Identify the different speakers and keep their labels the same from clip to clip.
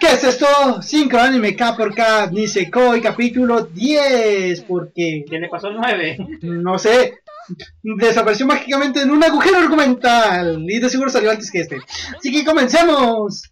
Speaker 1: ¿Qué es esto? 5 anime K por K Nisekoi capítulo 10 porque
Speaker 2: ¿Qué le pasó al 9?
Speaker 1: no sé desapareció mágicamente en un agujero argumental y de seguro salió antes que este. Así que comencemos.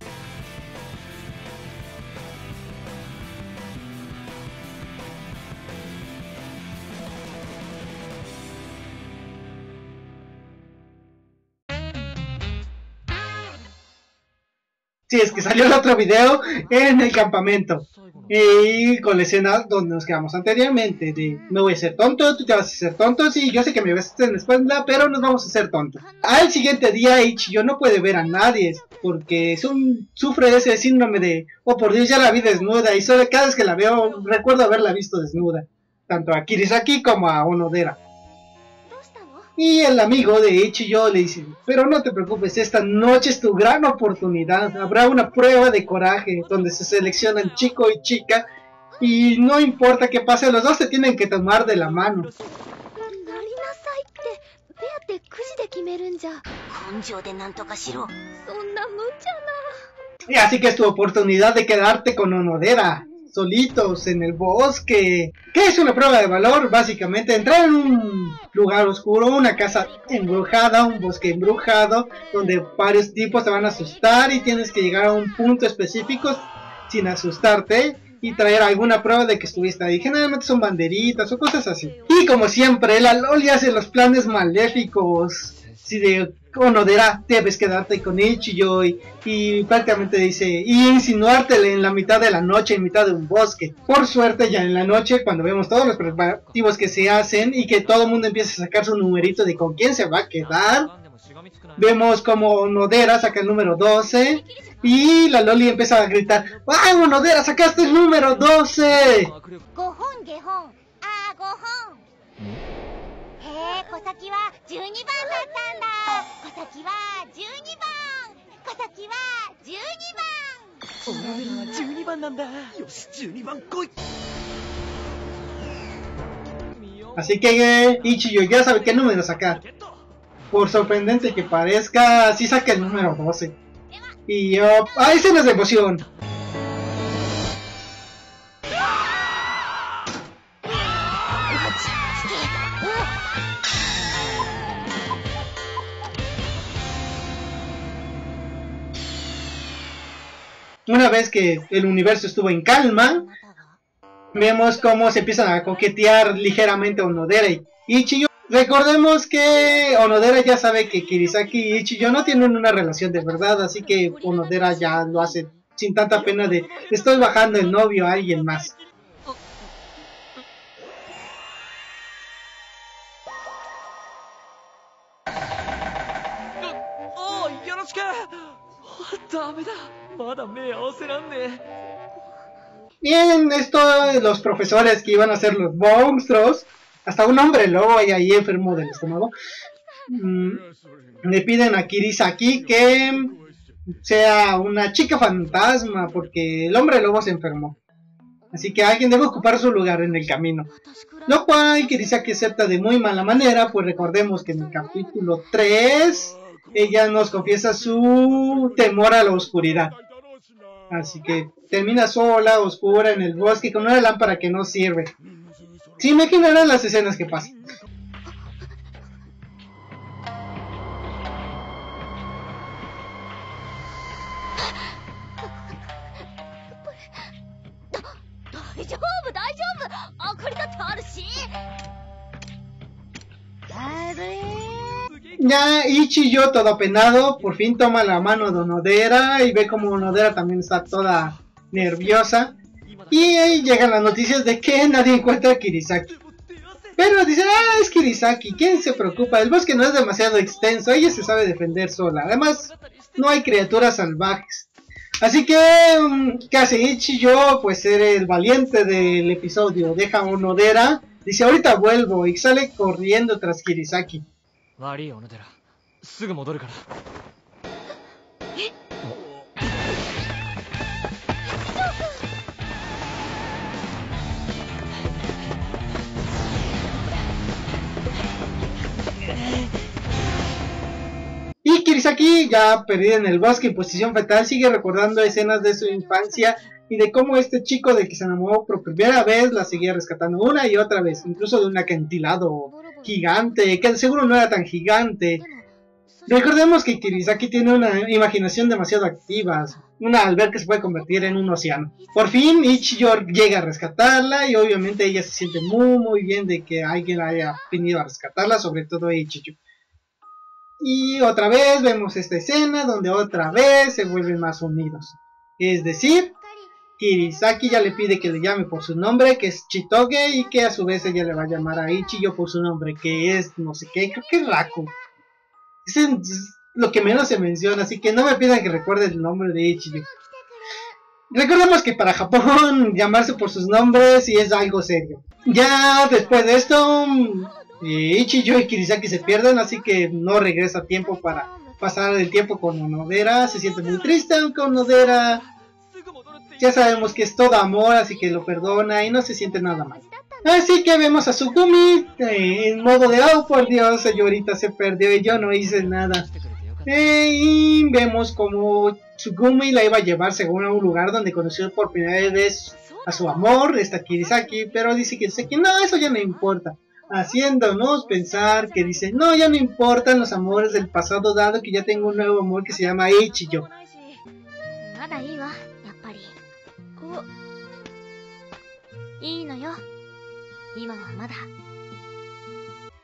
Speaker 1: Sí, es que salió el otro video en el campamento. Y con la escena donde nos quedamos anteriormente. De me voy a ser tonto, tú te vas a hacer tonto. Sí, yo sé que me ves en la espalda, pero nos vamos a hacer tontos. Al siguiente día, Ichiyo no puede ver a nadie. Porque sufre ese síndrome de, oh por Dios, ya la vi desnuda. Y solo cada vez que la veo, recuerdo haberla visto desnuda. Tanto a Kirisaki como a Onodera. Y el amigo de Ichiyo le dice, pero no te preocupes, esta noche es tu gran oportunidad. Habrá una prueba de coraje donde se seleccionan chico y chica y no importa qué pase, los dos se tienen que tomar de la mano. Y así que es tu oportunidad de quedarte con Onodera solitos en el bosque. ¿Qué es una prueba de valor? Básicamente entrar en un lugar oscuro, una casa embrujada, un bosque embrujado, donde varios tipos te van a asustar y tienes que llegar a un punto específico sin asustarte y traer alguna prueba de que estuviste ahí. Generalmente son banderitas o cosas así. Y como siempre, la Loli hace los planes maléficos. Si de Onodera debes quedarte con Ichiyo y, y prácticamente dice y insinuártele en la mitad de la noche en mitad de un bosque. Por suerte ya en la noche cuando vemos todos los preparativos que se hacen y que todo el mundo empieza a sacar su numerito de con quién se va a quedar. Vemos como Onodera saca el número 12 y la Loli empieza a gritar ¡Ay, Onodera, sacaste el número 12! へえ小崎は12番だったんだ小崎は12番小崎は12番お前らは12番なんだよし12番来い Así que Ichiyo ya sabe qué número sacar. Por sorprendente que parezca, sí saca el número 12. Y yo... ¡Ah, escenas de emoción! Una vez que el universo estuvo en calma, vemos cómo se empiezan a coquetear ligeramente Onodera y Ichiyo. Recordemos que Onodera ya sabe que Kirisaki y Ichiyo no tienen una relación de verdad, así que Onodera ya lo hace sin tanta pena de estoy bajando el novio a alguien más. Bien, esto los profesores que iban a ser los monstruos, hasta un hombre lobo y ahí enfermo del estómago, mm, le piden a Kirisaki que sea una chica fantasma porque el hombre lobo se enfermó. Así que alguien debe ocupar su lugar en el camino. Lo cual Kirisaki acepta de muy mala manera, pues recordemos que en el capítulo 3 ella nos confiesa su temor a la oscuridad. Así que termina sola, oscura, en el bosque, con una lámpara que no sirve. Se imaginarán las escenas que pasan. Ya Ichiyo todo penado, por fin toma la mano de Onodera y ve como Onodera también está toda nerviosa. Y ahí llegan las noticias de que nadie encuentra a Kirisaki. Pero dicen, ah, es Kirisaki, ¿quién se preocupa? El bosque no es demasiado extenso, ella se sabe defender sola. Además, no hay criaturas salvajes. Así que, mm, ¿qué hace Ichiyo? Pues ser el valiente del episodio. Deja a Onodera, dice, ahorita vuelvo, y sale corriendo tras Kirisaki 悪い小野寺すぐ戻るからえ Kirisaki, ya perdida en el bosque en posición fetal, sigue recordando escenas de su infancia y de cómo este chico de que se enamoró por primera vez la seguía rescatando una y otra vez, incluso de un acantilado gigante, que seguro no era tan gigante. Recordemos que Kirisaki tiene una imaginación demasiado activa, una alberca que se puede convertir en un océano. Por fin Ichiyo llega a rescatarla y obviamente ella se siente muy muy bien de que alguien haya venido a rescatarla, sobre todo Ichiyo. Y otra vez vemos esta escena donde otra vez se vuelven más unidos. Es decir, Kirisaki ya le pide que le llame por su nombre, que es Chitoge, y que a su vez ella le va a llamar a Ichiyo por su nombre, que es no sé qué, creo que es Raku. Es lo que menos se menciona, así que no me pidan que recuerde el nombre de Ichiyo. Recordemos que para Japón llamarse por sus nombres y es algo serio. Ya después de esto, eh, Ichiyo y Kirisaki se pierden, así que no regresa tiempo para pasar el tiempo con Onodera. Se siente muy triste, aunque Onodera ya sabemos que es todo amor, así que lo perdona y no se siente nada mal. Así que vemos a Sugumi eh, en modo de, oh por Dios, señorita se perdió y yo no hice nada. Eh, y vemos como Sugumi la iba a llevar según a un lugar donde conoció por primera vez a su amor, esta Kirisaki, pero dice que, que no, eso ya no importa. Haciéndonos pensar que dice, no, ya no importan los amores del pasado dado que ya tengo un nuevo amor que se llama Ichiyo.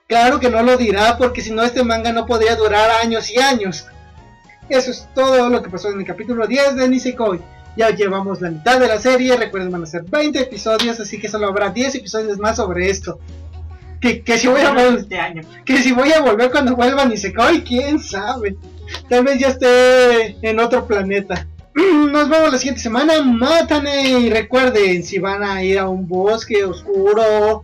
Speaker 1: Claro que no lo dirá porque si no este manga no podría durar años y años. Eso es todo lo que pasó en el capítulo 10 de Nisekoi. Ya llevamos la mitad de la serie, recuerden van a ser 20 episodios, así que solo habrá 10 episodios más sobre esto. Que, que si voy a volver este año. Que si voy a volver cuando vuelva Nisekoi, quién sabe. Tal vez ya esté en otro planeta. Nos vemos la siguiente semana. Mátane y recuerden si van a ir a un bosque oscuro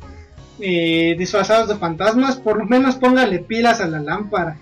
Speaker 1: eh, disfrazados de fantasmas, por lo menos póngale pilas a la lámpara.